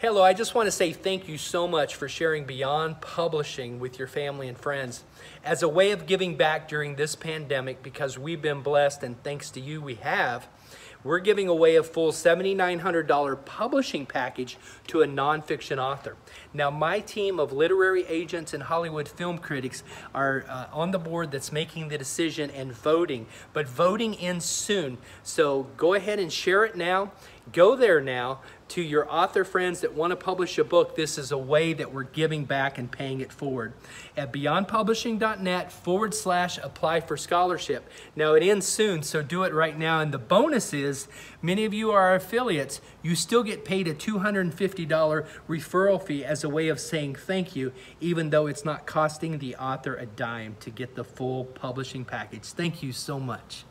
Hello, I just want to say thank you so much for sharing Beyond Publishing with your family and friends as a way of giving back during this pandemic because we've been blessed and thanks to you we have. We're giving away a full $7,900 publishing package to a nonfiction author. Now, my team of literary agents and Hollywood film critics are uh, on the board that's making the decision and voting, but voting ends soon. So go ahead and share it now. Go there now to your author friends that want to publish a book. This is a way that we're giving back and paying it forward. At beyondpublishing.net forward slash apply for scholarship. Now it ends soon, so do it right now. And the bonus is many of you are affiliates. You still get paid a $250 referral fee as a way of saying thank you, even though it's not costing the author a dime to get the full publishing package. Thank you so much.